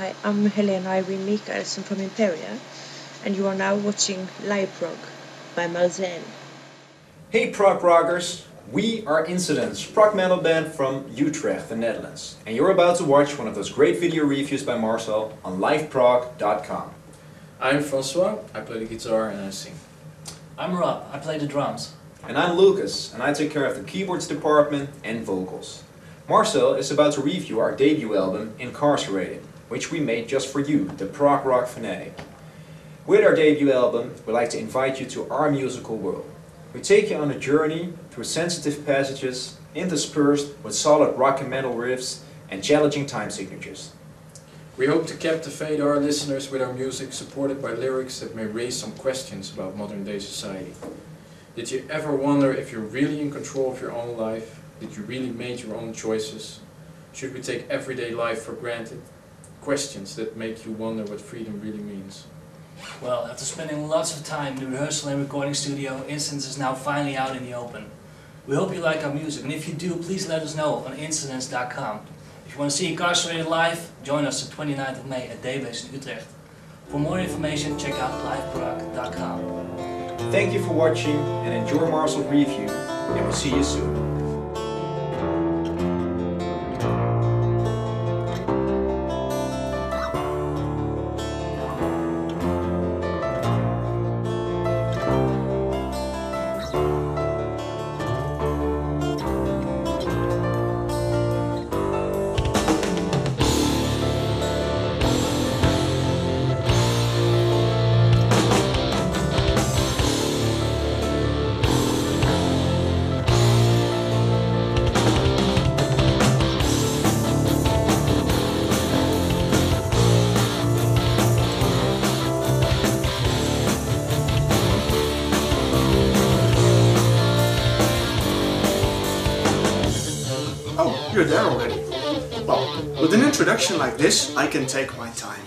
Hi, I'm Helena Irene Michaelsen from Imperia, and you are now watching Live Prog by Malzaen. Hey prog rockers, we are Incidense, prog metal band from Utrecht, the Netherlands. And you're about to watch one of those great video reviews by Marcel on liveprog.com. I'm Francois, I play the guitar and I sing. I'm Rob, I play the drums. And I'm Lucas, and I take care of the keyboards department and vocals. Marcel is about to review our debut album, Incarcerated, which we made just for you, the prog rock fanatic. With our debut album, we'd like to invite you to our musical world. We take you on a journey through sensitive passages, interspersed with solid rock and metal riffs and challenging time signatures. We hope to captivate our listeners with our music supported by lyrics that may raise some questions about modern day society. Did you ever wonder if you're really in control of your own life? Did you really make your own choices? Should we take everyday life for granted? Questions that make you wonder what freedom really means. Well, after spending lots of time in the rehearsal and recording studio, Incidense is now finally out in the open. We hope you like our music, and if you do, please let us know on incidense.com. If you want to see Incarcerated live, join us the 29th of May at Daybase in Utrecht. For more information, check out liveprog.com. Thank you for watching and enjoy Marcel's review, and we'll see you soon. You're there already. Well, with an introduction like this, I can take my time.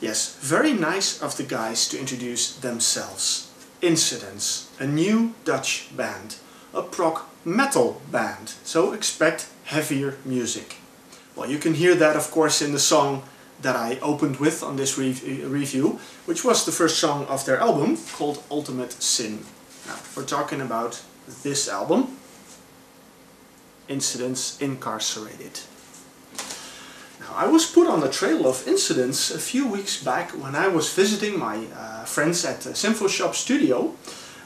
Yes, very nice of the guys to introduce themselves. Incidense, a new Dutch band, a prog metal band, so expect heavier music. Well, you can hear that of course in the song that I opened with on this re review, which was the first song of their album called Ultimate Sin. Now, we're talking about this album, Incidense Incarcerated. Now, I was put on the trail of Incidense a few weeks back when I was visiting my uh, friends at uh, Sympho Shop Studio.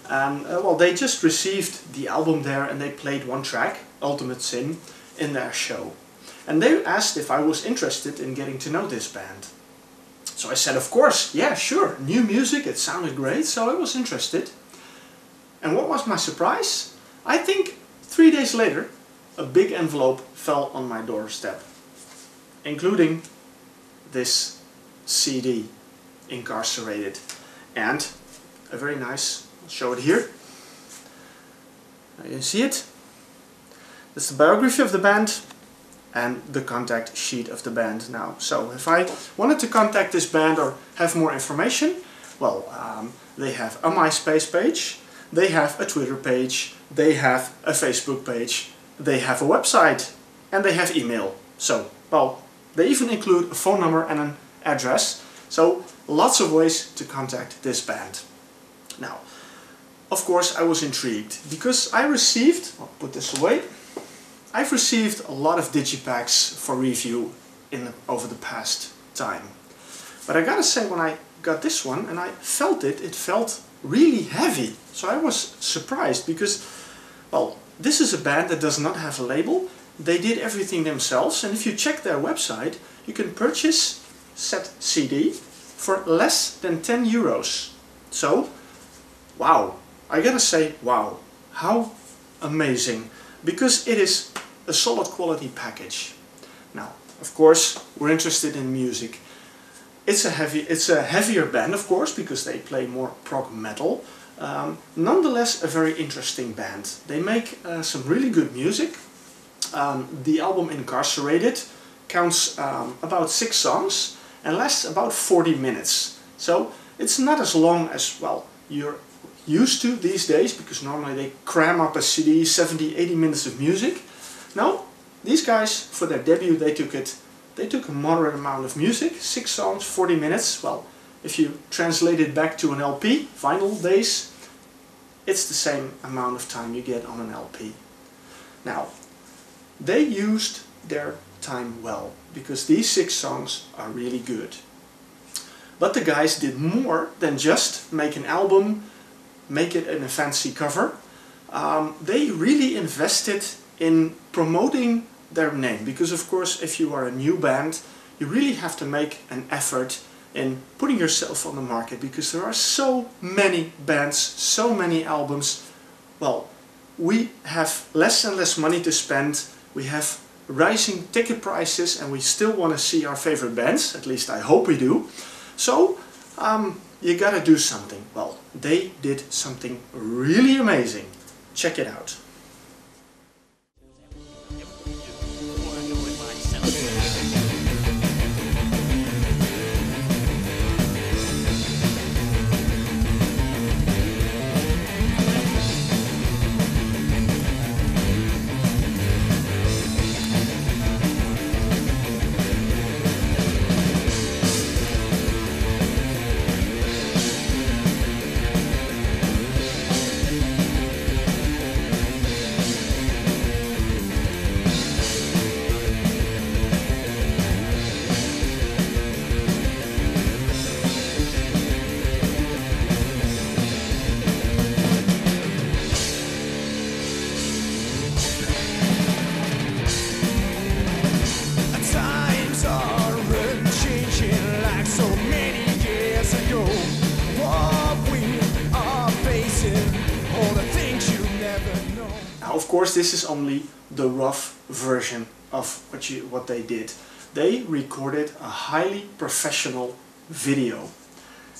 And uh, well, they just received the album there and they played one track, Ultimate Sin, in their show. And they asked if I was interested in getting to know this band. So I said, of course, yeah, sure, new music, it sounded great, so I was interested. And what was my surprise? I think three days later, a big envelope fell on my doorstep, including this CD, Incarcerated, and a very nice, I'll show it here. Now you see it? This is the biography of the band and the contact sheet of the band now. So if I wanted to contact this band or have more information, well, um, they have a MySpace page, they have a Twitter page, they have a Facebook page, they have a website, and they have email. So, well, they even include a phone number and an address. So, lots of ways to contact this band. Now, of course, I was intrigued because I received, I'll put this away, I've received a lot of digipacks for review in the, over the past time. But I gotta say, when I got this one and I felt it, it felt really heavy. So I was surprised because, well, this is a band that does not have a label. They did everything themselves and if you check their website, you can purchase set CD for less than 10 euros. So, wow, I gotta say, wow, how amazing. Because it is a solid quality package. Now, of course, we're interested in music. It's a heavy, it's a heavier band, of course, because they play more prog metal. Um, nonetheless, a very interesting band. They make uh, some really good music. Um, the album Incarcerated counts um, about six songs and lasts about 40 minutes. So it's not as long as, well, you're used to these days, because normally they cram up a CD, 70, 80 minutes of music. No, these guys, for their debut, they took it they took a moderate amount of music, six songs, 40 minutes. Well, if you translate it back to an LP, vinyl days, it's the same amount of time you get on an LP. Now, they used their time well, because these six songs are really good. But the guys did more than just make an album, make it in a fancy cover. Um, they really invested in promoting their name because of course if you are a new band you really have to make an effort in putting yourself on the market because there are so many bands, so many albums. Well, we have less and less money to spend, we have rising ticket prices and we still want to see our favorite bands, at least I hope we do. So um, you gotta do something. Well, they did something really amazing. Check it out. This is only the rough version of what you what they did. They recorded a highly professional video,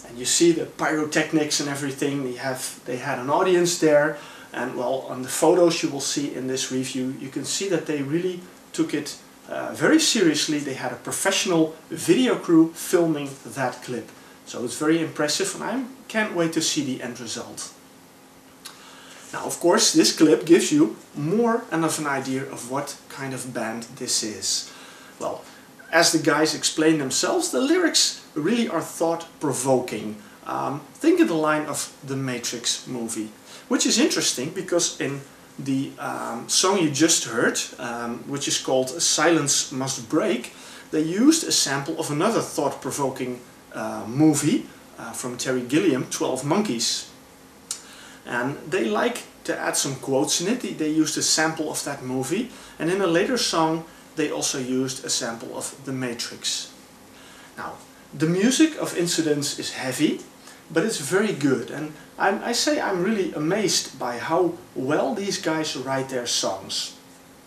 and you see the pyrotechnics and everything. They have they had an audience there, and well, on the photos you will see in this review, you can see that they really took it uh, very seriously. They had a professional video crew filming that clip, so it's very impressive, and I can't wait to see the end result. Now, of course, this clip gives you more of an idea of what kind of band this is. Well, as the guys explain themselves, the lyrics really are thought-provoking. Um, think of the line of the Matrix movie, which is interesting because in the um, song you just heard, um, which is called Silence Must Break, they used a sample of another thought-provoking uh, movie uh, from Terry Gilliam, 12 Monkeys and they like to add some quotes in it. They, they used a sample of that movie and in a later song they also used a sample of The Matrix. Now, the music of Incidense is heavy, but it's very good and I, I say I'm really amazed by how well these guys write their songs.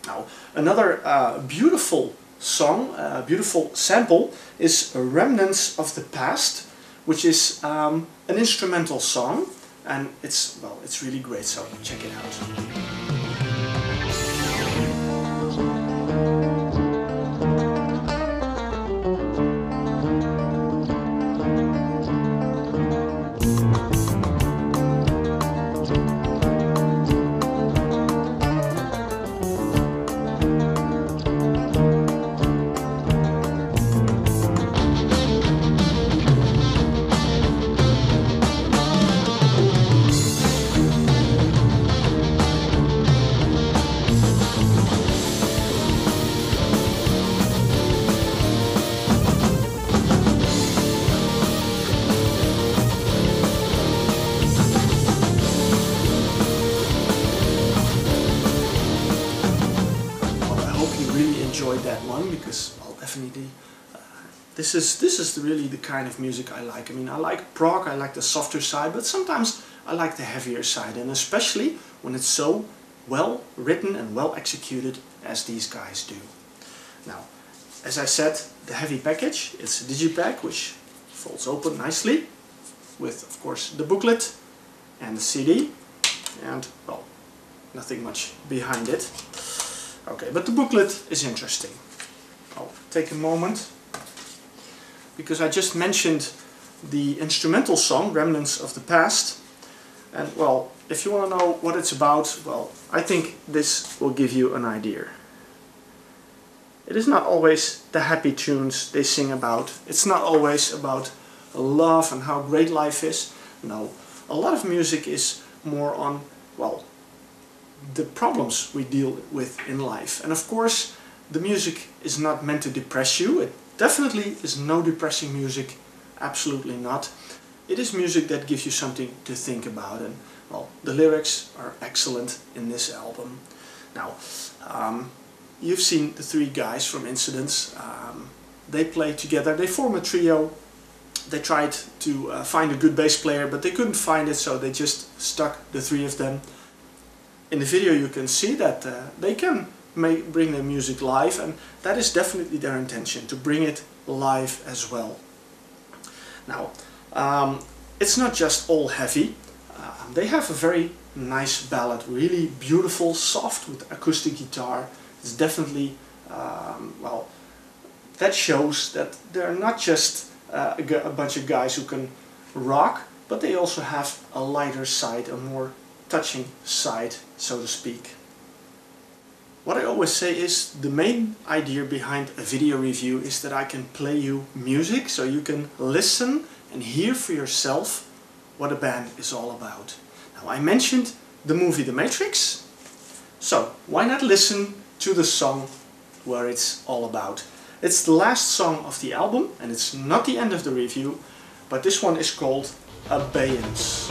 Now, another uh, beautiful song, uh, beautiful sample is Remnants of the Past, which is um, an instrumental song and it's well it's really great so check it out enjoyed that one because well definitely uh, this is this is really the kind of music I like. I mean I like prog I like the softer side but sometimes I like the heavier side and especially when it's so well written and well executed as these guys do. Now as I said the heavy package it's a digipack which folds open nicely with of course the booklet and the CD and well nothing much behind it okay but the booklet is interesting I'll take a moment because I just mentioned the instrumental song Remnants of the Past and well if you want to know what it's about well I think this will give you an idea it is not always the happy tunes they sing about. It's not always about love and how great life is. No, a lot of music is more on, well, the problems we deal with in life. And of course, the music is not meant to depress you. It definitely is no depressing music, absolutely not. It is music that gives you something to think about and well, the lyrics are excellent in this album. Now, um, you've seen the three guys from Incidense. Um, they play together, they form a trio. They tried to uh, find a good bass player, but they couldn't find it, so they just stuck the three of them. In the video you can see that uh, they can make, bring their music live, and that is definitely their intention, to bring it live as well. Now, um, it's not just all heavy. Um, they have a very nice ballad, really beautiful, soft with acoustic guitar. It's definitely, um, well, that shows that they're not just uh, a, a bunch of guys who can rock, but they also have a lighter side, a more touching side, so to speak. What I always say is the main idea behind a video review is that I can play you music so you can listen and hear for yourself what a band is all about. Now I mentioned the movie The Matrix, so why not listen to the song where it's all about. It's the last song of the album and it's not the end of the review, but this one is called Abeyance.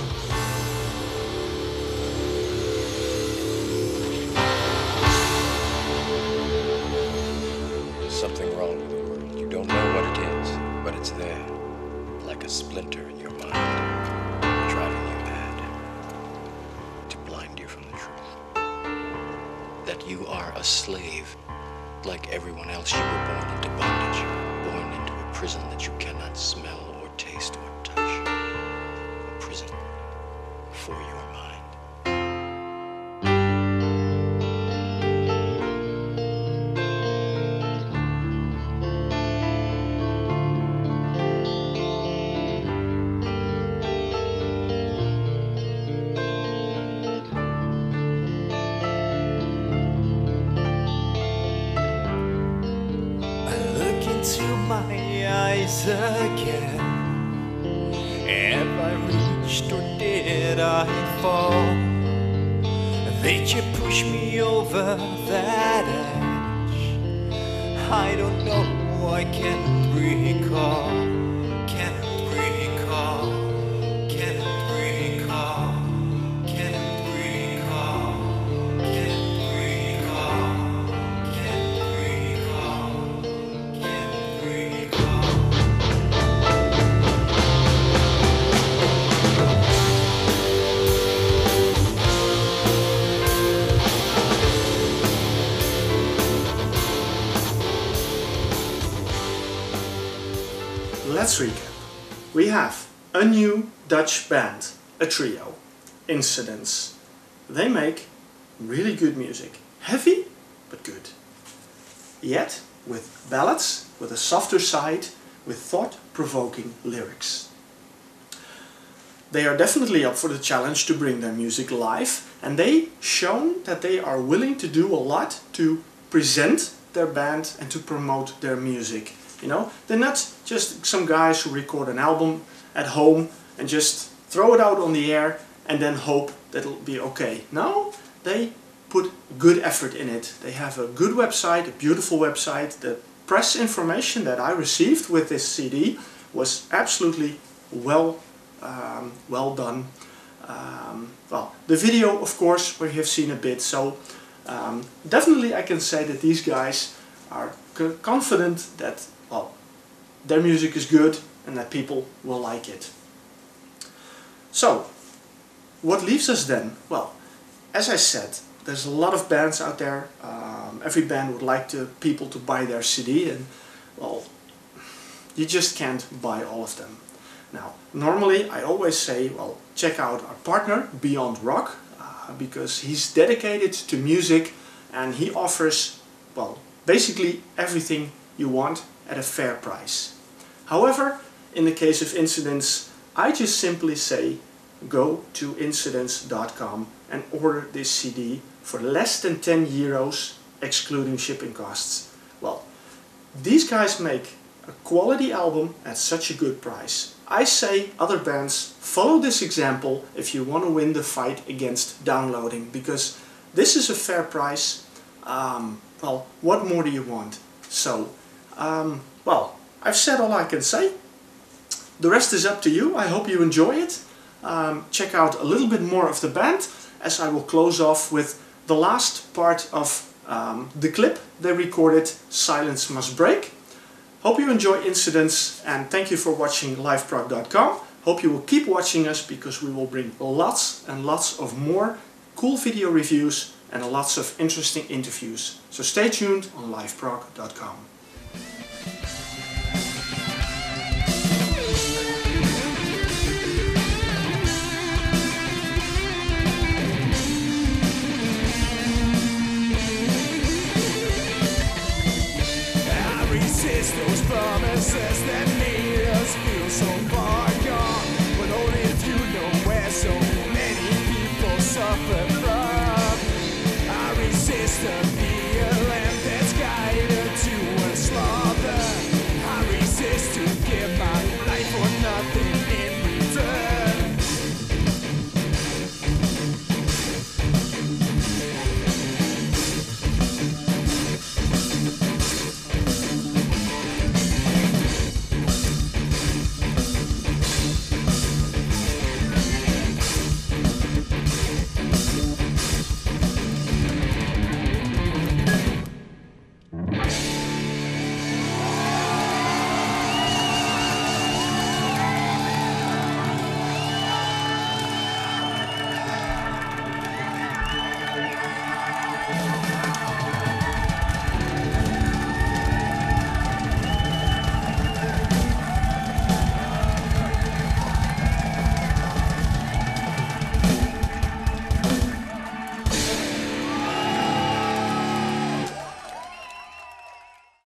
You are a slave, like everyone else. You were born into bondage, born into a prison that you cannot smell or taste or touch. A prison for your my eyes again. Have I reached or did I fall? Did you push me over that edge? I don't know, I can't recall. Let's recap. We have a new Dutch band, a trio, Incidense. They make really good music. Heavy, but good. Yet, with ballads, with a softer side, with thought-provoking lyrics. They are definitely up for the challenge to bring their music live and they shown that they are willing to do a lot to present their band and to promote their music. You know, they're not just some guys who record an album at home and just throw it out on the air and then hope that it'll be okay. No, they put good effort in it. They have a good website, a beautiful website. The press information that I received with this CD was absolutely well, um, well done. Um, well, the video, of course, we have seen a bit. So um, definitely, I can say that these guys are confident that their music is good and that people will like it. So, what leaves us then? Well, as I said, there's a lot of bands out there. Um, every band would like to people to buy their CD, and well, you just can't buy all of them. Now, normally I always say, well, check out our partner Beyond Rock uh, because he's dedicated to music and he offers, well, basically everything you want at a fair price. However, in the case of Incidense, I just simply say go to incidense.com and order this CD for less than 10 euros excluding shipping costs. Well, these guys make a quality album at such a good price. I say other bands follow this example if you want to win the fight against downloading because this is a fair price. Um, well, what more do you want? So, um, well, I've said all I can say. The rest is up to you. I hope you enjoy it. Um, check out a little bit more of the band as I will close off with the last part of um, the clip they recorded, Silence Must Break. Hope you enjoy Incidense and thank you for watching liveprog.com. Hope you will keep watching us because we will bring lots and lots of more cool video reviews and lots of interesting interviews. So stay tuned on liveprog.com. those promises that made us feel so far